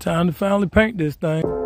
Time to finally paint this thing.